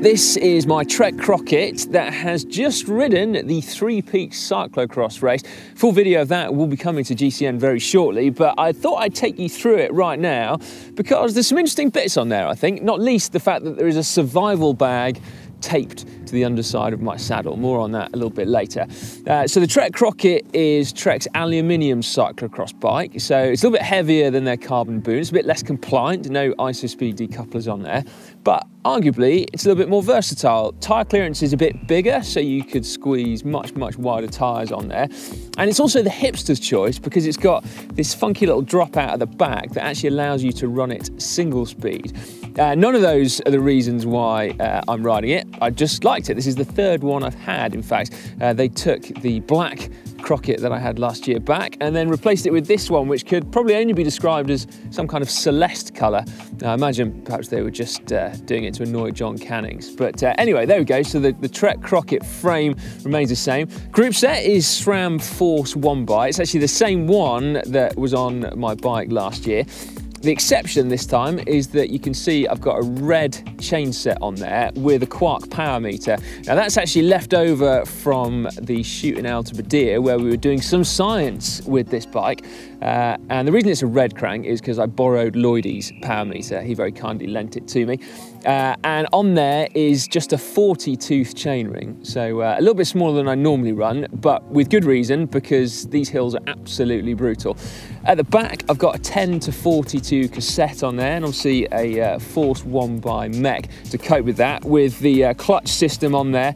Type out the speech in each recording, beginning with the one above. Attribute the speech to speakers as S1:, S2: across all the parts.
S1: This is my Trek Crockett that has just ridden the Three Peaks Cyclocross race. Full video of that will be coming to GCN very shortly, but I thought I'd take you through it right now because there's some interesting bits on there, I think, not least the fact that there is a survival bag taped to the underside of my saddle. More on that a little bit later. Uh, so the Trek Crockett is Trek's aluminium cyclocross bike. So it's a little bit heavier than their carbon Boone. It's a bit less compliant, no ISOSpeed decouplers on there. But arguably, it's a little bit more versatile. Tyre clearance is a bit bigger, so you could squeeze much, much wider tyres on there. And it's also the hipster's choice because it's got this funky little drop out at the back that actually allows you to run it single speed. Uh, none of those are the reasons why uh, I'm riding it. I just liked it. This is the third one I've had, in fact. Uh, they took the black Crockett that I had last year back and then replaced it with this one, which could probably only be described as some kind of celeste colour. I imagine perhaps they were just uh, doing it to annoy Jon Cannings. But uh, anyway, there we go. So the, the Trek Crockett frame remains the same. Group set is SRAM Force 1 by. It's actually the same one that was on my bike last year. The exception this time is that you can see I've got a red chain set on there with a Quarq power meter. Now that's actually left over from the shooting shoot in Alta where we were doing some science with this bike. Uh, and the reason it's a red crank is because I borrowed Lloydie's power meter. He very kindly lent it to me. Uh, and on there is just a 40 tooth chainring. So uh, a little bit smaller than I normally run, but with good reason because these hills are absolutely brutal. At the back, I've got a 10 to 42 cassette on there and obviously a uh, Force 1 by mech to cope with that with the uh, clutch system on there.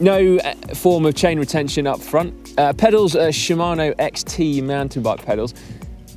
S1: No uh, form of chain retention up front. Uh, pedals are Shimano XT mountain bike pedals.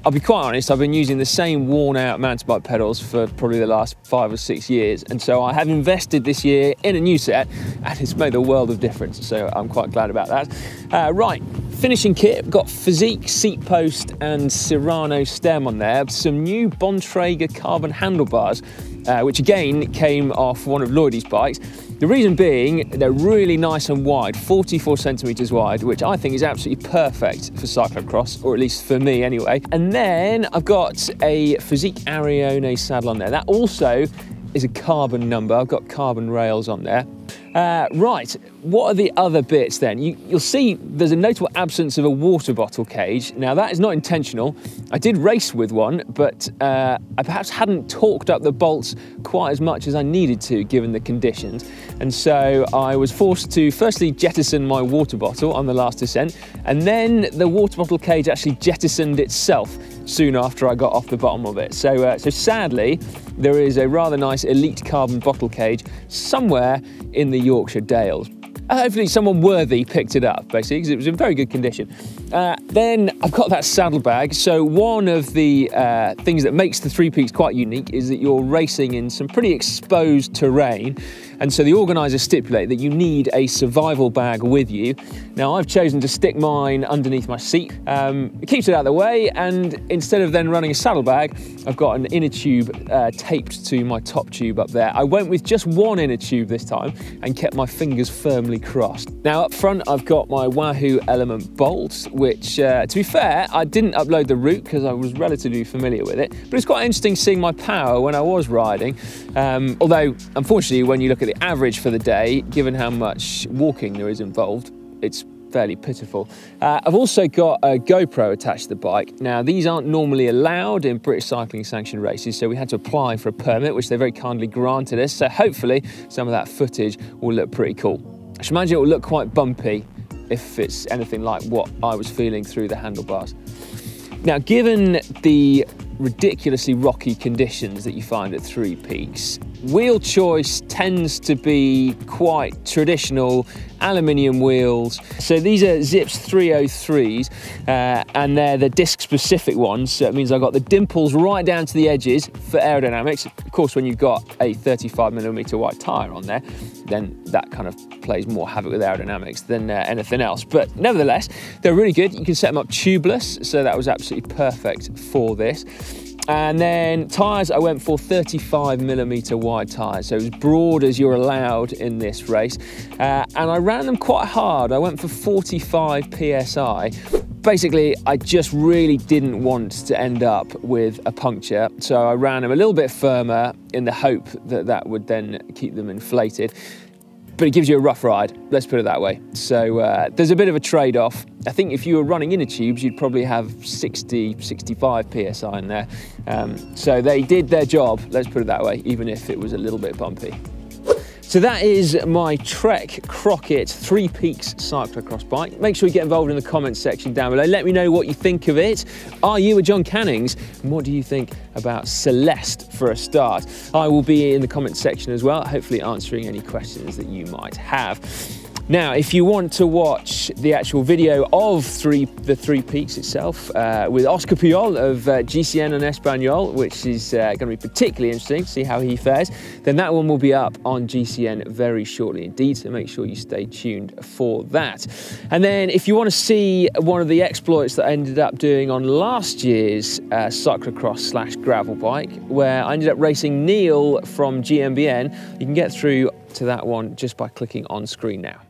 S1: I'll be quite honest, I've been using the same worn out mountain bike pedals for probably the last five or six years. And so I have invested this year in a new set and it's made a world of difference. So I'm quite glad about that. Uh, right, finishing kit, got Fizik seat post and Cyrano stem on there. Some new Bontrager carbon handlebars, uh, which again came off one of Lloydie's bikes. The reason being, they're really nice and wide, 44 centimeters wide, which I think is absolutely perfect for cyclocross, or at least for me anyway. And then I've got a Fizik Arione saddle on there. That also is a carbon number. I've got carbon rails on there. Uh, right, what are the other bits then? You, will see there's a notable absence of a water bottle cage. Now that is not intentional. I did race with one, but uh, I perhaps hadn't torqued up the bolts quite as much as I needed to given the conditions. And so I was forced to firstly jettison my water bottle on the last descent, and then the water bottle cage actually jettisoned itself soon after I got off the bottom of it. So, uh, so sadly, there is a rather nice elite carbon bottle cage somewhere in the Yorkshire Dales. Uh, hopefully someone worthy picked it up, basically, because it was in very good condition. Uh, then I've got that saddlebag. So one of the uh, things that makes the Three Peaks quite unique is that you're racing in some pretty exposed terrain. And so the organisers stipulate that you need a survival bag with you. Now I've chosen to stick mine underneath my seat. Um, it keeps it out of the way and instead of then running a saddlebag, I've got an inner tube uh, taped to my top tube up there. I went with just one inner tube this time and kept my fingers firmly crossed. Now up front I've got my Wahoo Elemnt bolt, which uh, to be fair, I didn't upload the route because I was relatively familiar with it, but it's quite interesting seeing my power when I was riding. Um, although unfortunately when you look at the average for the day, given how much walking there is involved, it's fairly pitiful. Uh, I've also got a GoPro attached to the bike. Now, these aren't normally allowed in British cycling sanctioned races, so we had to apply for a permit, which they very kindly granted us. So hopefully some of that footage will look pretty cool. I should imagine it will look quite bumpy if it's anything like what I was feeling through the handlebars. Now, given the ridiculously rocky conditions that you find at Three Peaks, wheel choice tends to be quite traditional aluminium wheels. So these are Zipps 303s uh, and they're the disc specific ones. So it means I've got the dimples right down to the edges for aerodynamics. Of course, when you've got a 35 millimeter wide tire on there, then that kind of plays more havoc with aerodynamics than uh, anything else. But nevertheless, they're really good. You can set them up tubeless. So that was absolutely perfect for this. And then tyres, I went for 35 millimeter wide tyres, so as broad as you're allowed in this race. Uh, and I ran them quite hard. I went for 45 psi. Basically, I just really didn't want to end up with a puncture, so I ran them a little bit firmer in the hope that that would then keep them inflated but it gives you a rough ride, let's put it that way. So uh, there's a bit of a trade off. I think if you were running inner tubes, you'd probably have 60, 65 psi in there. Um, so they did their job, let's put it that way, even if it was a little bit bumpy. So that is my Trek Crockett Three Peaks cyclocross bike. Make sure you get involved in the comments section down below. Let me know what you think of it. Are you a Jon Cannings? And what do you think about Celeste for a start? I will be in the comments section as well, hopefully answering any questions that you might have. Now, if you want to watch the actual video of three, the Three Peaks itself uh, with Oscar Pujol of uh, GCN and Español, which is uh, going to be particularly interesting to see how he fares, then that one will be up on GCN very shortly indeed. So make sure you stay tuned for that. And then if you want to see one of the exploits that I ended up doing on last year's uh, cyclocross slash gravel bike, where I ended up racing Neil from GMBN, you can get through to that one just by clicking on screen now.